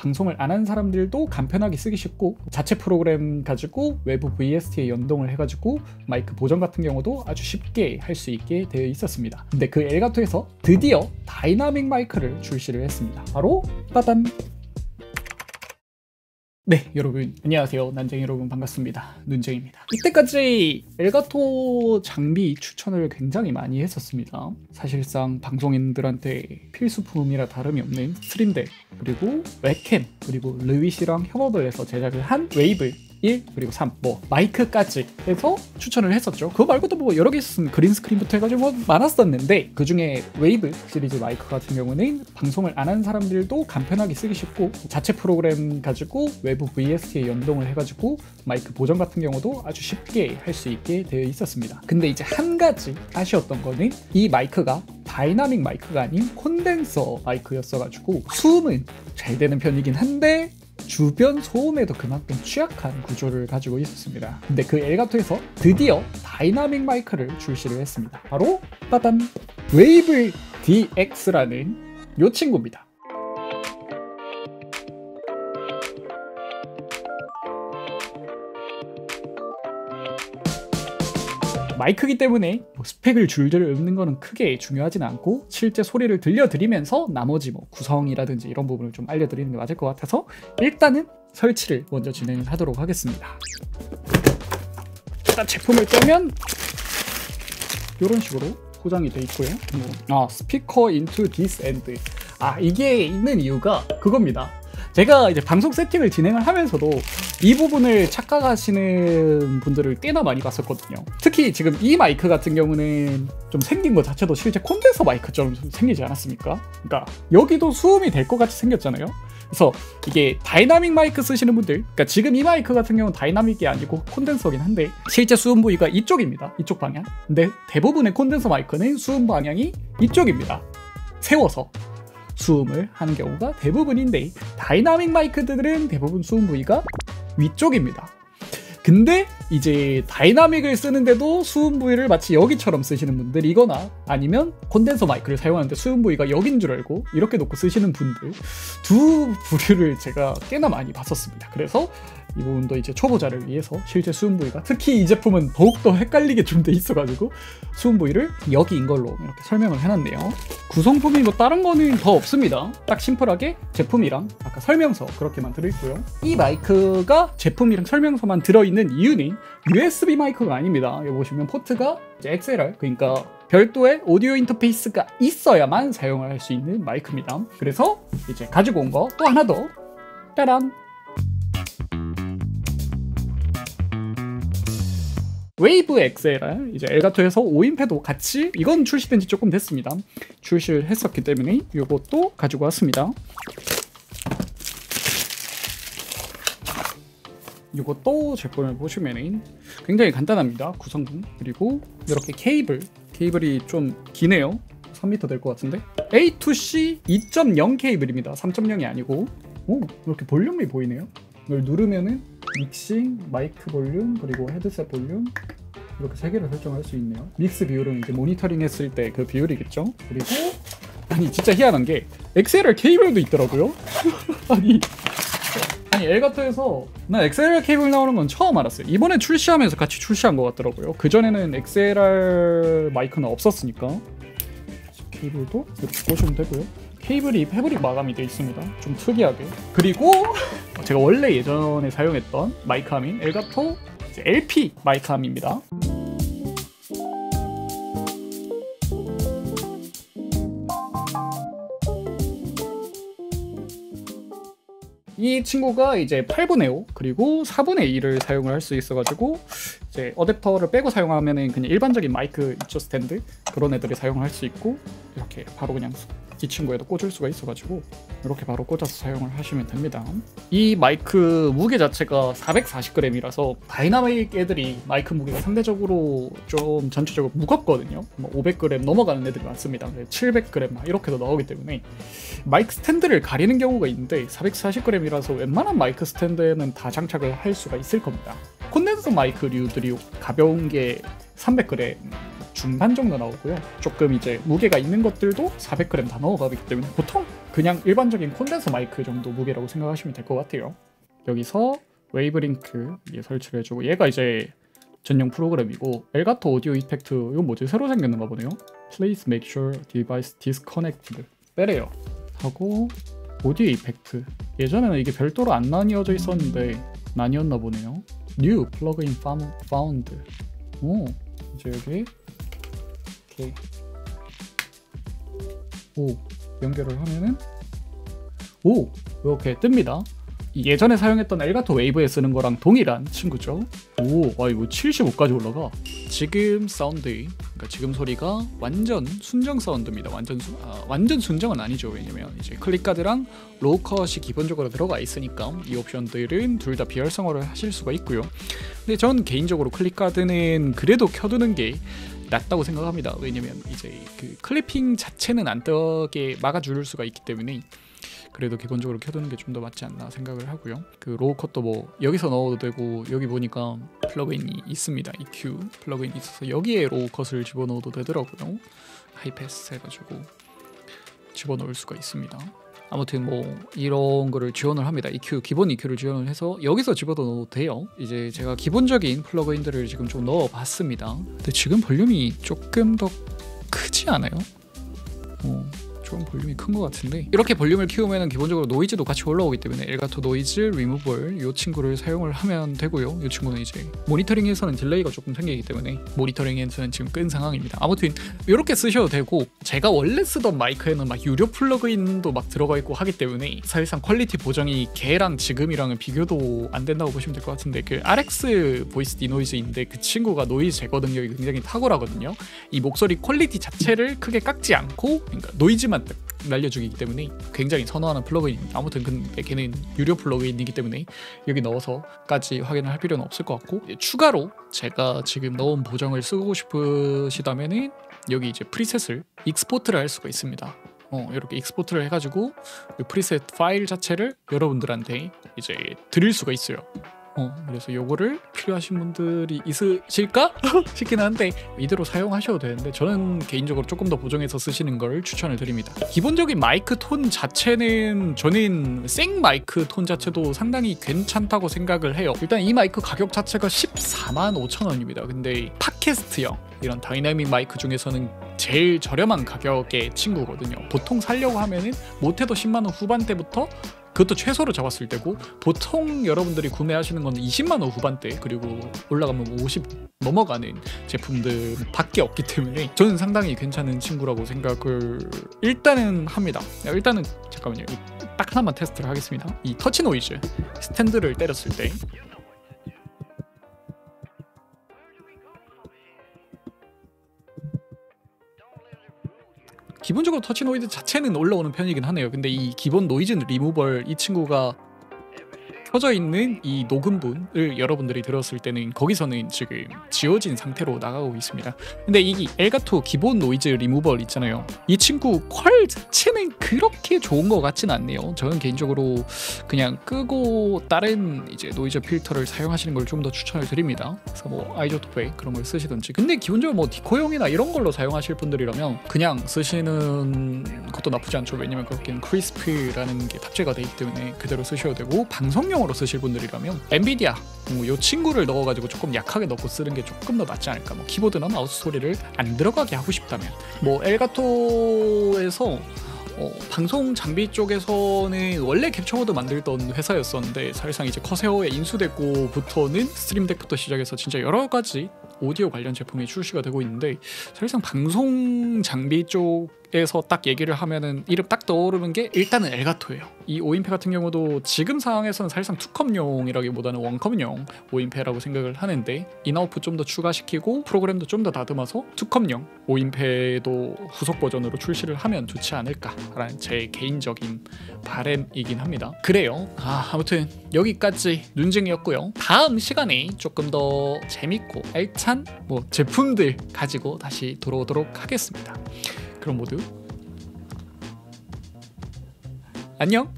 방송을 안 한 사람들도 간편하게 쓰기 쉽고 자체 프로그램 가지고 외부 VST에 연동을 해가지고 마이크 보정 같은 경우도 아주 쉽게 할 수 있게 되어 있었습니다. 근데 그 Elgato에서 드디어 다이나믹 마이크를 출시를 했습니다. 바로 빠단 네 여러분. 안녕하세요. 난쟁이 여러분 반갑습니다. 눈쟁입니다. 이때까지 Elgato 장비 추천을 굉장히 많이 했었습니다. 사실상 방송인들한테 필수품이라 다름이 없는 Stream Deck 그리고 웹캠 그리고 LEWITT이랑 협업을 해서 제작을 한 웨이브 1 그리고 3 뭐 마이크까지 해서 추천을 했었죠. 그거 말고도 뭐 여러 개 있었으면 green screen부터 해가지고 뭐 많았었는데 그 중에 웨이브 시리즈 마이크 같은 경우는 방송을 안 한 사람들도 간편하게 쓰기 쉽고 자체 프로그램 가지고 외부 VST에 연동을 해가지고 마이크 보정 같은 경우도 아주 쉽게 할 수 있게 되어 있었습니다. 근데 이제 한 가지 아쉬웠던 거는 이 마이크가 다이나믹 마이크가 아닌 콘덴서 마이크였어가지고 수음은 잘 되는 편이긴 한데 주변 소음에도 그만큼 취약한 구조를 가지고 있었습니다. 근데 그 Elgato에서 드디어 다이나믹 마이크를 출시를 했습니다. 바로 빠단 Wave DX라는 요 친구입니다. 마이크기 때문에 뭐 스펙을 줄줄 읊는 거는 크게 중요하진 않고 실제 소리를 들려드리면서 나머지 뭐 구성이라든지 이런 부분을 좀 알려드리는 게 맞을 것 같아서 일단은 설치를 먼저 진행을 하도록 하겠습니다. 일단 제품을 떼면 이런 식으로 포장이 돼 있고요. 뭐, 아 speak into this end. 아 이게 있는 이유가 그겁니다. 제가 이제 방송 세팅을 진행을 하면서도 이 부분을 착각하시는 분들을 꽤나 많이 봤었거든요. 특히 지금 이 마이크 같은 경우는 좀 생긴 것 자체도 실제 콘덴서 마이크처럼 생기지 않았습니까? 그러니까 여기도 수음이 될 것 같이 생겼잖아요. 그래서 이게 다이나믹 마이크 쓰시는 분들, 그러니까 지금 이 마이크 같은 경우는 다이나믹이 아니고 콘덴서긴 한데 실제 수음 부위가 이쪽입니다. 이쪽 방향. 근데 대부분의 콘덴서 마이크는 수음 방향이 이쪽입니다. 세워서. 수음을 하는 경우가 대부분인데 다이나믹 마이크들은 대부분 수음 부위가 위쪽입니다. 근데 이제 다이나믹을 쓰는데도 수음 부위를 마치 여기처럼 쓰시는 분들이거나 아니면 콘덴서 마이크를 사용하는데 수음 부위가 여긴 줄 알고 이렇게 놓고 쓰시는 분들 두 부류를 제가 꽤나 많이 봤었습니다. 그래서 이 부분도 이제 초보자를 위해서 실제 수음 부위가 특히 이 제품은 더욱더 헷갈리게 좀 돼 있어가지고 수음 부위를 여기인 걸로 이렇게 설명을 해놨네요. 구성품이 뭐 다른 거는 더 없습니다. 딱 심플하게 제품이랑 아까 설명서 그렇게만 들어있고요. 이 마이크가 제품이랑 설명서만 들어있는 이유는 USB 마이크가 아닙니다. 여기 보시면 포트가 XLR 그러니까 별도의 오디오 인터페이스가 있어야만 사용을 할 수 있는 마이크입니다. 그래서 이제 가지고 온 거 또 하나 더 짜란 웨이브 XLR 이제 엘가토에서 5인패도 같이 이건 출시된 지 조금 됐습니다. 출시를 했었기 때문에 이것도 가지고 왔습니다. 이것도 제품을 보시면 굉장히 간단합니다. 구성품 그리고 이렇게 케이블 케이블이 좀 기네요. 3m 될 것 같은데 A to C 2.0 케이블입니다. 3.0이 아니고 오 이렇게 볼륨이 보이네요. 이걸 누르면은 믹싱, 마이크 볼륨, 그리고 헤드셋 볼륨 이렇게 세 개를 설정할 수 있네요. 믹스 비율은 이제 모니터링 했을 때 그 비율이겠죠. 그리고 아니 진짜 희한한 게 XLR 케이블도 있더라고요. 아니 아니 엘가토에서 나 XLR 케이블 나오는 건 처음 알았어요. 이번에 출시하면서 같이 출시한 것 같더라고요. 그 전에는 XLR 마이크는 없었으니까 케이블도 이렇게 보시면 되고요. 케이블이 패브릭 마감이 되어 있습니다. 좀 특이하게. 그리고 제가 원래 예전에 사용했던 마이크함인 엘가토 LP 마이크함입니다. 이 친구가 이제 8분의 5 그리고 4분의 2를 사용을 할 수 있어가지고 이제 어댑터를 빼고 사용하면은 그냥 일반적인 마이크 입조 스탠드 그런 애들이 사용을 할수 있고 이렇게 바로 그냥 이 친구에도 꽂을 수가 있어가지고 이렇게 바로 꽂아서 사용을 하시면 됩니다. 이 마이크 무게 자체가 440g이라서 다이나믹 애들이 마이크 무게가 상대적으로 좀 전체적으로 무겁거든요. 뭐 500g 넘어가는 애들이 많습니다. 700g 이렇게도 나오기 때문에 마이크 스탠드를 가리는 경우가 있는데 440g이라서 웬만한 마이크 스탠드에는 다 장착을 할 수가 있을 겁니다. 콘덴서 마이크류들이 가벼운 게 300g 중반 정도 나오고요. 조금 이제 무게가 있는 것들도 400g 다 넘어가기 때문에 보통 그냥 일반적인 콘덴서 마이크 정도 무게라고 생각하시면 될 것 같아요. 여기서 Wave Link 예, 설치를 해주고 얘가 이제 전용 프로그램이고 엘가토 audio effect 이건 뭐지 새로 생겼는가 보네요. Please make sure device disconnected 빼래요. 하고 audio effect 예전에는 이게 별도로 안 나뉘어져 있었는데 나뉘었나 보네요. New plugin found. 오 이제 여기 이렇게 오 연결을 하면은 오 이렇게 뜹니다. 예전에 사용했던 엘가토 Wave에 쓰는 거랑 동일한 친구죠. 오, 와 이거 75까지 올라가. 지금 사운드, 그러니까 지금 소리가 완전 순정 사운드입니다. 완전 수, 아, 완전 순정은 아니죠. 왜냐면 이제 Clipguard랑 low cut이 기본적으로 들어가 있으니까 이 옵션들은 둘 다 비활성화를 하실 수가 있고요. 근데 전 개인적으로 Clipguard는 그래도 켜두는 게 낫다고 생각합니다. 왜냐면 이제 그 클리핑 자체는 안 뜨게 막아줄 수가 있기 때문에 그래도 기본적으로 켜두는 게 좀 더 맞지 않나 생각을 하고요. 그 low cut도 뭐 여기서 넣어도 되고 여기 보니까 플러그인이 있습니다. EQ 플러그인이 있어서 여기에 low cut을 집어넣어도 되더라고요. high pass 해가지고 집어넣을 수가 있습니다. 아무튼 뭐 이런 거를 지원을 합니다. EQ 기본 EQ를 지원을 해서 여기서 집어넣어도 돼요. 이제 제가 기본적인 플러그인들을 지금 좀 넣어봤습니다. 근데 지금 볼륨이 조금 더 크지 않아요? 어, 좀 볼륨이 큰 것 같은데 이렇게 볼륨을 키우면 기본적으로 노이즈도 같이 올라오기 때문에 엘가토 노이즈 리무벌 이 친구를 사용을 하면 되고요. 이 친구는 이제 모니터링에서는 딜레이가 조금 생기기 때문에 모니터링에서는 지금 끈 상황입니다. 아무튼 이렇게 쓰셔도 되고 제가 원래 쓰던 마이크에는 막 유료 플러그인도 막 들어가 있고 하기 때문에 사실상 퀄리티 보정이 걔랑 지금이랑은 비교도 안 된다고 보시면 될 것 같은데 그 RX 보이스 디노이즈인데 그 친구가 노이즈 제거 능력이 굉장히 탁월하거든요. 이 목소리 퀄리티 자체를 크게 깎지 않고 그러니까 노이즈만 딱 날려주기 때문에 굉장히 선호하는 플러그인입니다. 아무튼 근데 걔는 유료 플러그인이기 때문에 여기 넣어서까지 확인을 할 필요는 없을 것 같고 추가로 제가 지금 넣은 보정을 쓰고 싶으시다면은 여기 이제 preset을 export를 할 수가 있습니다. 어, 이렇게 export를 해가지고 그 preset 파일 자체를 여러분들한테 이제 드릴 수가 있어요. 어, 그래서 요거를 필요하신 분들이 있으실까 싶긴 한데 이대로 사용하셔도 되는데 저는 개인적으로 조금 더 보정해서 쓰시는 걸 추천을 드립니다. 기본적인 마이크 톤 자체는 저는 생 마이크 톤 자체도 상당히 괜찮다고 생각을 해요. 일단 이 마이크 가격 자체가 14만 5천 원입니다. 근데 팟캐스트형 이런 다이나믹 마이크 중에서는 제일 저렴한 가격의 친구거든요. 보통 살려고 하면은 못해도 10만 원 후반대부터 그것도 최소로 잡았을 때고 보통 여러분들이 구매하시는 건 20만 원 후반대 그리고 올라가면 50 넘어가는 제품들 밖에 없기 때문에 저는 상당히 괜찮은 친구라고 생각을 일단은 합니다. 일단은 잠깐만요. 딱 하나만 테스트를 하겠습니다. 이 터치 노이즈 스탠드를 때렸을 때 기본적으로 터치 노이즈 자체는 올라오는 편이긴 하네요. 근데 이 기본 노이즈 리무벌 이 친구가 켜져 있는 이 녹음분을 여러분들이 들었을 때는 거기서는 지금 지워진 상태로 나가고 있습니다. 근데 이 엘가토 기본 노이즈 리무벌 있잖아요. 이 친구 퀄 자체는 그렇게 좋은 것 같진 않네요. 저는 개인적으로 그냥 끄고 다른 이제 노이즈 필터를 사용하시는 걸 좀 더 추천을 드립니다. 그래서 뭐 iZotope 그런 걸 쓰시든지. 근데 기본적으로 뭐 디코용이나 이런 걸로 사용하실 분들이라면 그냥 쓰시는 것도 나쁘지 않죠. 왜냐면 거기는 Krisp이라는 게 탑재가 되기 때문에 그대로 쓰셔도 되고 방송용 사용으로 쓰실 분들이라면 엔비디아 뭐 요 친구를 넣어가지고 조금 약하게 넣고 쓰는 게 조금 더 낫지 않을까. 뭐 키보드나 마우스 소리를 안 들어가게 하고 싶다면. 뭐 엘가토에서 어, 방송 장비 쪽에서는 원래 캡처보드 만들던 회사였었는데 사실상 이제 커세어에 인수됐고부터는 스트림덱부터 시작해서 진짜 여러 가지 오디오 관련 제품이 출시가 되고 있는데 사실상 방송 장비 쪽에서 딱 얘기를 하면은 이름 딱 떠오르는 게 일단은 엘가토예요. 이 오인페 같은 경우도 지금 상황에서는 사실상 투컴용이라기보다는 원컴용 오인페라고 생각을 하는데 인아웃풋 좀 더 추가시키고 프로그램도 좀 더 다듬어서 투컴용 오인페도 후속 버전으로 출시를 하면 좋지 않을까라는 제 개인적인 바램이긴 합니다. 그래요. 아, 아무튼 여기까지 눈증이었고요. 다음 시간에 조금 더 재밌고 알찬 뭐 제품들 가지고 다시 돌아오도록 하겠습니다. 그럼 모두 안녕.